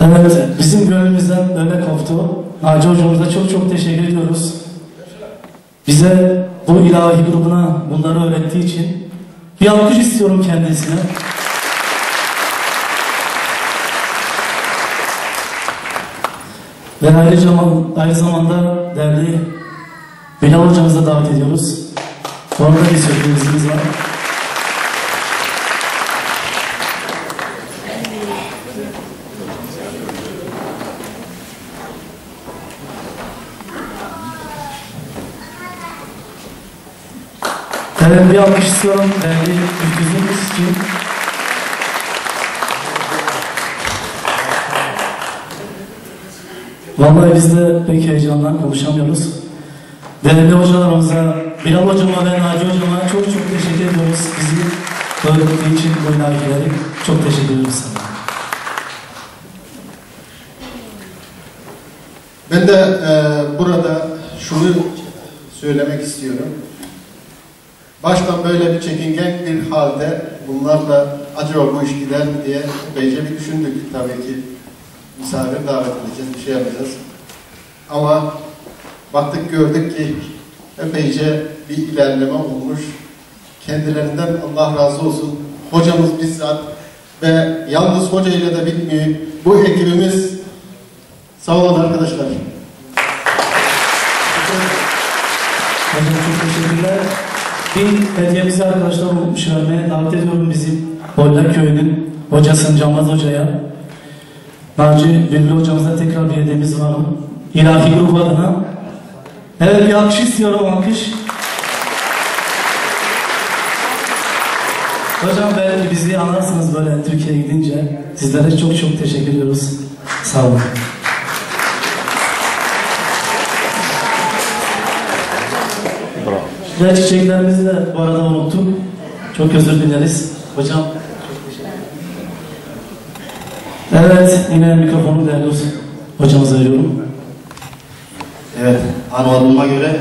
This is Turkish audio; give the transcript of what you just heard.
Evet, bizim gönlümüzden Mehmet koptu. Naci hocamıza çok çok teşekkür ediyoruz. Bize bu ilahi grubuna bunları öğrettiği için bir alkış istiyorum kendisine. Ve ayrıca aynı zamanda değerli Bilal hocamızı da davet ediyoruz. Bu arada bir sürprizimiz var. Evet bir alkış istiyorum değerli ülküzümüz için. Vallahi biz de pek heyecandan konuşamıyoruz. Değerli hocalarımıza, Bilal hocama ve Naci hocama çok çok teşekkür ediyoruz. Bizi öğrettiği için bu ilahileri çok teşekkür ediyoruz sana. Ben de e, burada şunu söylemek istiyorum. Baştan böyle bir çekingen bir halde bunlarla acaba bu iş gider mi diye epeyce bir düşündük. Tabii ki misafir davet edeceğiz, bir şey yapacağız. Ama baktık gördük ki epeyce bir ilerleme olmuş. Kendilerinden Allah razı olsun. Hocamız bizzat ve yalnız hoca ile de bitmiyor. Bu ekibimiz sağ olun arkadaşlar. Hocam çok teşekkürler. Bir hediyemizi arkadaşlar unutmuş vermeye davet ediyorum bizim Bolla Köyü'nün hocasını Canmaz Hoca'ya. Naci Bülbül hocamıza tekrar bir hediyemiz var. İlahi grubu adına. Evet bir alkış istiyorum alkış. Hocam belki bizi anlarsınız böyle Türkiye'ye gidince. Sizlere çok çok teşekkür ediyoruz. Sağ olun. Ve çiçeklerimizi de bu arada unuttuk. Çok özür dileriz. Hocam Evet, yine mikrofonu değerli hocamıza veriyorum. Evet, anladığıma göre